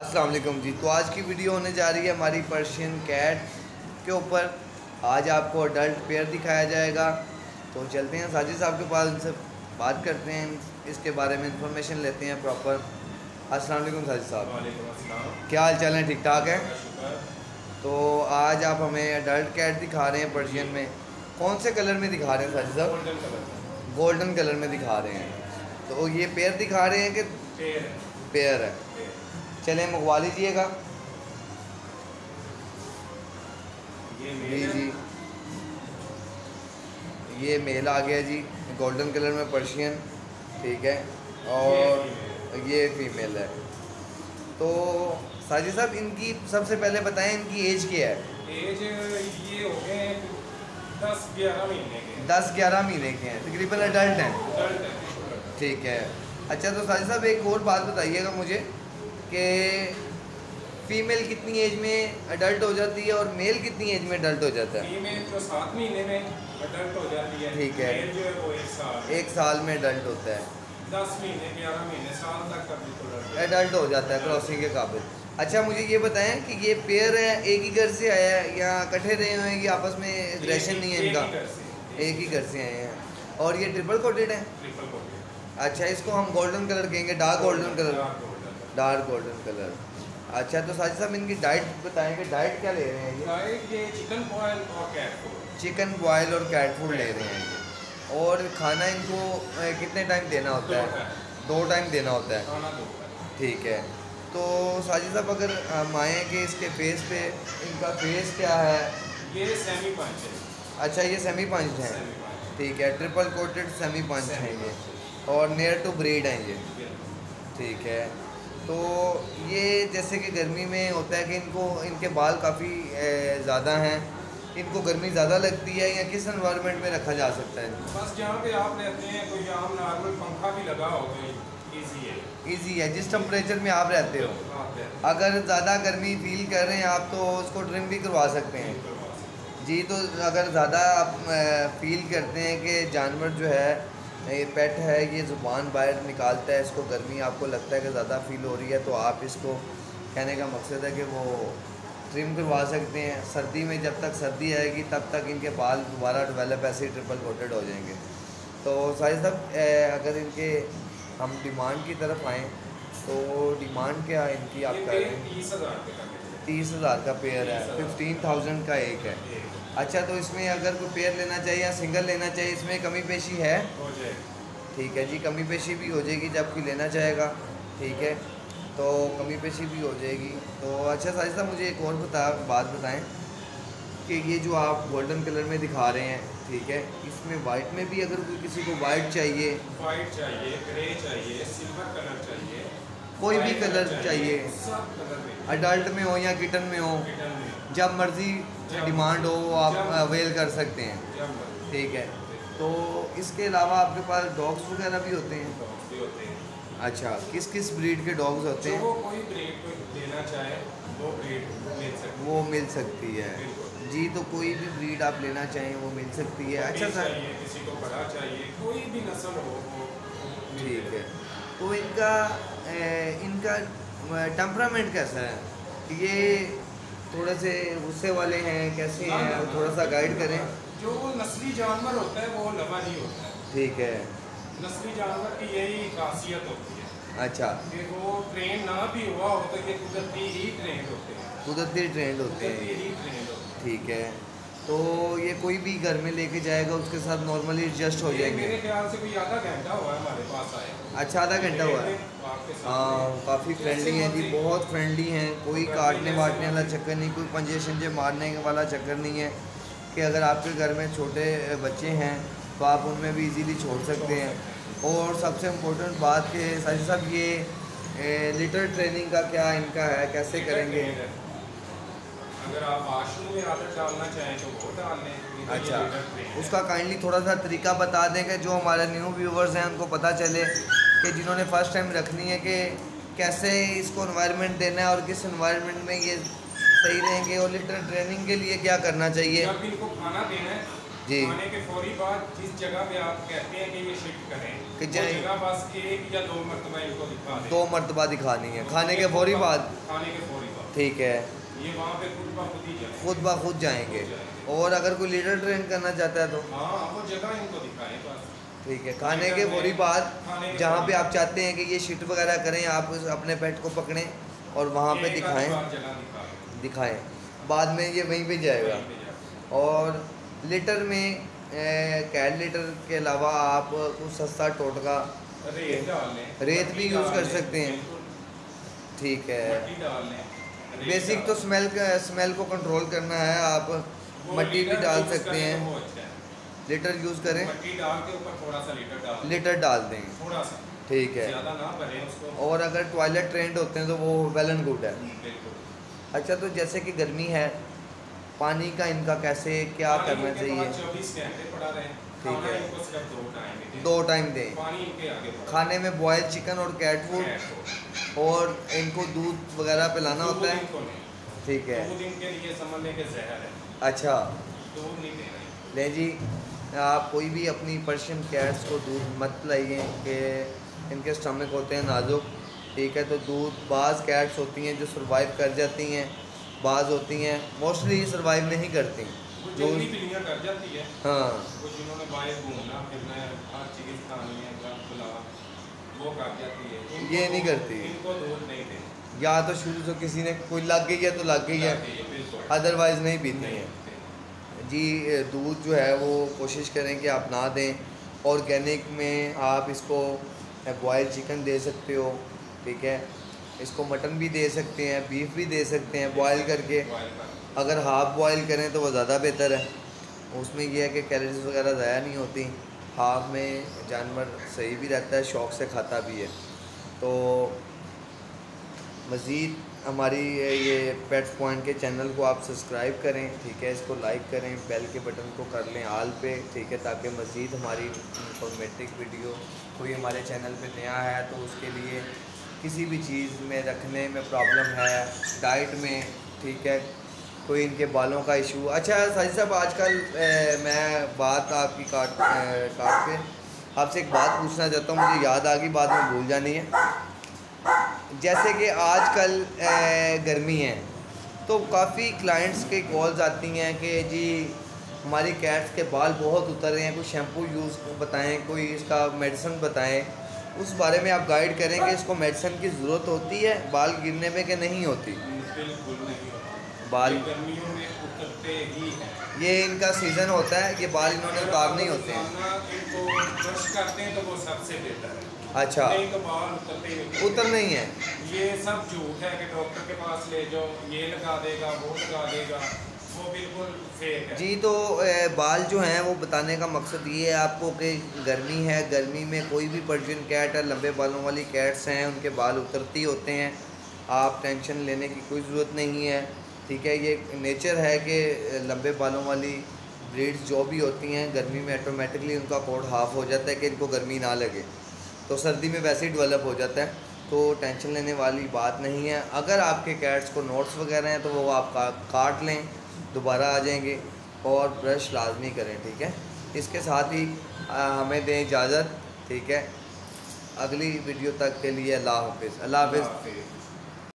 वालेकुम जी। तो आज की वीडियो होने जा रही है हमारी पर्शियन कैट के ऊपर। आज आपको अडल्ट पेयर दिखाया जाएगा। तो चलते हैं साजिद साहब के पास उनसे बात करते हैं। इसके बारे में इंफॉर्मेशन लेते हैं प्रॉपर अस्सलाम वालेकुम साजिद साहब। क्या हाल चाल है? ठीक ठाक है? तो आज आप हमें अडल्ट कैट दिखा रहे हैं पर्शियन में। कौन से कलर में दिखा रहे हैं साजिद साहब? गोल्डन कलर में दिखा रहे हैं। तो ये पेयर दिखा रहे हैं कि पेयर है। चलें मंगवा लीजिएगा। जी जी। ये मेल आ गया जी गोल्डन कलर में पर्शियन ठीक है और ये फीमेल है। तो साजिद साहब इनकी सबसे पहले बताएँ इनकी एज क्या है? एज ये हो गए दस ग्यारह महीने के। दस ग्यारह महीने के हैं तकरीबन अडल्ट हैं। ठीक है। अच्छा तो साजिद साहब एक और बात बताइएगा मुझे। कि फीमेल कितनी एज में अडल्ट हो जाती है और मेल कितनी एज में अडल्ट हो जाता है? फीमेल तो सात महीने में अडल्ट हो जाती है। ठीक है। मेल जो है वो एक साल। एक साल में अडल्ट होता है। दस महीने ग्यारह महीने साल तक बिल्कुल adult है। हो जाता है क्रॉसिंग के काबिल। अच्छा मुझे ये बताएँ कि ये पेयर है एक ही घर से आया है या इकट्ठे रहे हुए हैं कि आपस में एग्रेशन नहीं है इनका? एक ही घर से आए हैं। और ये ट्रिपल कोटेड है? Triple coated. अच्छा इसको हम गोल्डन कलर कहेंगे dark golden colour. Dark golden colour. अच्छा तो साजिद साहब इनकी डाइट बताएँगे। डाइट क्या ले रहे हैं ये? चिकन बॉयल और कैट फ़ूड। चिकन बॉयल और कैट फ़ूड ले रहे हैं। ये और खाना इनको कितने टाइम देना होता है? दो टाइम। देना होता है। ठीक है। तो साजिद साहब अगर हम आए कि इसके फेस पे इनका फेस क्या है? ये सेमी पंच है। अच्छा ये सेमी पंच है ठीक है ट्रिपल कोटेड सेमी पंच हैं ये। और नियर टू ब्रीड हैं ये। ठीक है। तो ये जैसे कि गर्मी में होता है कि इनको इनके बाल काफ़ी ज़्यादा हैं। इनको गर्मी ज़्यादा लगती है या किस एनवायरनमेंट में रखा जा सकता है? बस जहाँ पे आप रहते हैं कोई आम नॉर्मल पंखा भी लगा हो तो इजी है। इजी है जिस टेम्परेचर में आप रहते हो। अगर ज़्यादा गर्मी फील कर रहे हैं आप तो उसको ट्रिम भी करवा सकते हैं। हैं। जी तो अगर ज़्यादा आप फील करते हैं कि जानवर जो है ये पेट है ये ज़ुबान बाहर निकालता है इसको गर्मी आपको लगता है कि ज़्यादा फील हो रही है तो आप इसको कहने का मकसद है कि वो ट्रिम करवा सकते हैं। सर्दी में जब तक सर्दी आएगी तब तक इनके बाल दोबारा डेवलप ऐसे ही ट्रिपल कोटेड हो जाएँगे। तो साहिद साहब अगर इनके हम डिमांड की तरफ़ आएँ तो डिमांड क्या है इनकी आप कह रहे हैं? तीस हज़ार के पेयर है। फिफ्टीन थाउज़ेंड का एक है। अच्छा तो इसमें अगर कोई पेयर लेना चाहिए या सिंगल लेना चाहिए इसमें कमी पेशी है? ठीक है जी कमी पेशी भी हो जाएगी जब कोई लेना चाहेगा ठीक है। तो कमी पेशी भी हो जाएगी। तो अच्छा साजिद मुझे एक और बता बात बताएँ कि ये जो आप गोल्डन कलर में दिखा रहे हैं ठीक है इसमें वाइट में भी अगर कोई किसी को वाइट चाहिए। व्हाइट चाहिए ग्रे चाहिए सिल्वर कलर चाहिए। कोई भी कलर चाहिए। सब अडल्ट में। हो या किटन में हो किटन में। जब मर्ज़ी डिमांड हो आप अवेल कर सकते हैं। ठीक है। तो इसके अलावा आपके पास डॉग्स वगैरह भी होते हैं? Dogs भी होते हैं। अच्छा किस किस ब्रीड के डॉग्स होते हैं? कोई ब्रीड लेना चाहे वो ब्रीड मिल सकती वो मिल सकती है। जी तो कोई भी ब्रीड आप लेना चाहें वो मिल सकती है। है अच्छा सर। किसी को बड़ा चाहिए कोई भी नस्ल हो वो ठीक है। तो इनका ए, इनका टेम्परामेंट कैसा है? ये थोड़े से गुस्से वाले हैं कैसे ना, हैं ना, थोड़ा सा गाइड करें। जो नस्ली जानवर होता है वो लवा नहीं होता है। ठीक है। नस्ली जानवर की यही खासियत होती है। अच्छा। वो ट्रेन ना भी हुआ हो तो ये कुदरती ही ट्रेन होते हैं। कुदरती ट्रेंड होते हैं। ठीक है। तो ये कोई भी घर में लेके जाएगा उसके साथ नॉर्मली एडजस्ट हो जाएँगे। मेरे ख्याल से कोई आधा घंटा हुआ है हमारे पास आए। अच्छा आधा घंटा हुआ है? हाँ काफ़ी फ्रेंडली हैं जी बहुत फ्रेंडली हैं। कोई काटने वाटने वाला चक्कर नहीं कोई पंजे शंजे मारने वाला चक्कर नहीं है कि अगर आपके घर में छोटे बच्चे हैं तो आप उनमें भी इजीली छोड़ सकते हैं। और सबसे इम्पोर्टेंट बात कि साजिद साहब ये लिटर ट्रेनिंग का क्या इनका है कैसे करेंगे? अगर आप वाशरूम में आदत डालना चाहें तो वो डाल लें अच्छा। उसका काइंडली थोड़ा सा तरीका बता दें कि जो हमारे न्यू व्यूवर्स हैं उनको पता चले कि जिन्होंने फ़र्स्ट टाइम रखनी है कि कैसे इसको इन्वायरमेंट देना है और किस इन्वायरमेंट में ये सही रहेंगे और लिटर ट्रेनिंग के लिए क्या करना चाहिए। जब इनको खाना देना है जी। खाने के फौरी बाद जिस जगह पे आप कहते हैं कि ये शिफ्ट करें कि जगह बस एक या दो मरतबा इनको दिखा दो। मरतबा दिखानी है। खाने के फौरी बाद? खाने के फौरी बाद। ठीक है। ये वहाँ पे खुद ब खुद ही जाए खुद ब खुद जाएँगे। और अगर कोई लीडर ट्रेन करना चाहता है तो? हाँ वो जगह इनको दिखाएँ ठीक है खाने के बुरी बात जहाँ पे आप चाहते हैं कि ये शिट वगैरह करें आप अपने पेट को पकड़ें और वहाँ पे दिखाएँ। दिखाएँ। बाद में ये वहीं पे जाएगा। और लीटर में कैट लीटर के अलावा आप कुछ सस्ता टोटका रेत भी यूज़ कर सकते हैं। ठीक है। बेसिक तो स्मेल स्मेल को कंट्रोल करना है। आप मट्टी भी डाल सकते हैं। तो अच्छा। लीटर यूज़ करें। मट्टी डाल के ऊपर थोड़ा सा लीटर डाल दें। लीटर डाल दें। थोड़ा सा। ठीक है। ज़्यादा ना भरें उसको। और अगर टॉयलेट ट्रेंड होते हैं तो वो वेल एंड गुड है। अच्छा तो जैसे कि गर्मी है पानी का इनका कैसे क्या करना चाहिए? 24 घंटे पड़ा रहे। ठीक है। दो टाइम दें। खाने में बॉयल चिकन और कैट फ़ूड और इनको दूध वगैरह पिलाना होता है? ठीक है। है। अच्छा। ले जी आप कोई भी अपनी पर्शियन कैट्स को दूध मत पिलाइए कि इनके स्टमक होते हैं नाजुक। ठीक है तो दूध बाज़ कैट्स होती हैं जो सर्वाइव कर जाती हैं बाज़ होती हैं। मोस्टली सर्वाइव नहीं करती। जो कर जाती है हाँ। वो जिन्होंने बाहर घूमना फिरना हर चीज़ खानी है वो कर जाती है। ये नहीं करती। इनको दूध नहीं या तो शुरू से किसी ने कोई लग गई है तो लग गई है। अदरवाइज़ नहीं पीती है। जी दूध जो है वो कोशिश करें कि आप ना दें। ऑर्गेनिक में आप इसको बॉयल चिकन दे सकते हो ठीक है? इसको मटन भी दे सकते हैं बीफ भी दे सकते हैं बॉयल करके। अगर हाफ़ बॉयल करें तो वो ज़्यादा बेहतर है। उसमें यह है कि कैलोरीज वगैरह ज़ाया नहीं होती। हाफ़ में जानवर सही भी रहता है, शौक से खाता भी है। तो मज़ीद हमारी ये पेट्स पॉइंट के चैनल को आप सब्सक्राइब करें, ठीक है? इसको लाइक करें बेल के बटन को कर लें आल पे, ठीक है? ताकि मज़ीद हमारी इंफॉर्मेटिव वीडियो कोई हमारे चैनल पे नया है तो उसके लिए किसी भी चीज़ में रखने में प्रॉब्लम है डाइट में, ठीक है? कोई इनके बालों का इशू। अच्छा साजिद साहब, आजकल मैं बात आपकी काट काट के आपसे एक बात पूछना चाहता हूँ, मुझे याद आ गई, बाद में भूल जानी है। जैसे कि आजकल गर्मी है तो काफ़ी क्लाइंट्स के कॉल्स आती हैं कि जी, हमारी कैट्स के बाल बहुत उतर रहे हैं कोई शैम्पू यूज़ बताएँ, कोई इसका मेडिसिन बताएँ, उस बारे में आप गाइड करें कि इसको मेडिसिन की ज़रूरत होती है, बाल गिरने में कि नहीं होती? बिल्कुल नहीं होता। बाल। ये गर्मियों में उतरते ही हैं ये इनका सीज़न होता है ये बाल इन्होंने उतारने ही होते। हैं हैं तो वो सबसे बेहतर है। अच्छा। नहीं तो बाल उतरते ही उतर नहीं है। ये सब झूठ है कि डॉक्टर के पास ले जाओ ये लगा देगा वो लगा देगा वो बिल्कुल फेक है। जी तो बाल जो हैं वो बताने का मकसद ये है आपको कि गर्मी है गर्मी में कोई भी पर्शियन कैट है लंबे बालों वाली कैट्स हैं उनके बाल उतरती होते हैं। आप टेंशन लेने की कोई ज़रूरत नहीं है। ठीक है ये नेचर है कि लंबे बालों वाली ब्रीड्स जो भी होती हैं गर्मी में ऑटोमेटिकली उनका कोड हाफ़ हो जाता है कि इनको गर्मी ना लगे। तो सर्दी में वैसे ही डेवलप हो जाता है तो टेंशन लेने वाली बात नहीं है। अगर आपके कैट्स को नोट्स वगैरह हैं तो वो आप का, काट लें दोबारा आ जाएँगे और ब्रश लाजमी करें ठीक है? इसके साथ ही हमें दें इजाज़त ठीक है? अगली वीडियो तक के लिए अल्लाह हाफिज़। अल्लाह हाफिज़।